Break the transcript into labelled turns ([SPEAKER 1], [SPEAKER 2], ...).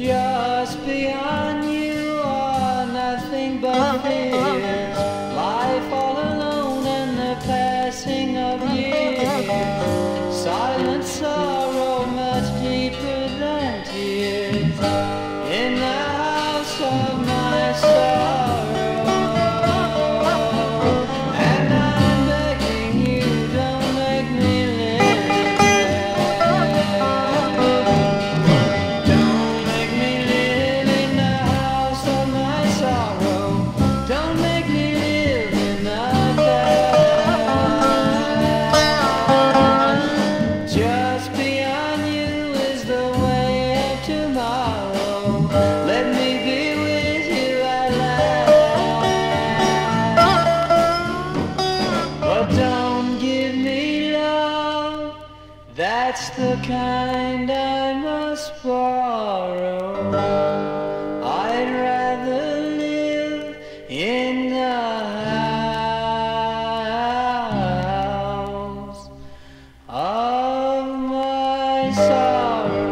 [SPEAKER 1] Just beyond you are nothing but uh-huh, uh-huh. fear. That's the kind I must borrow. I'd rather live in the house of my sorrow.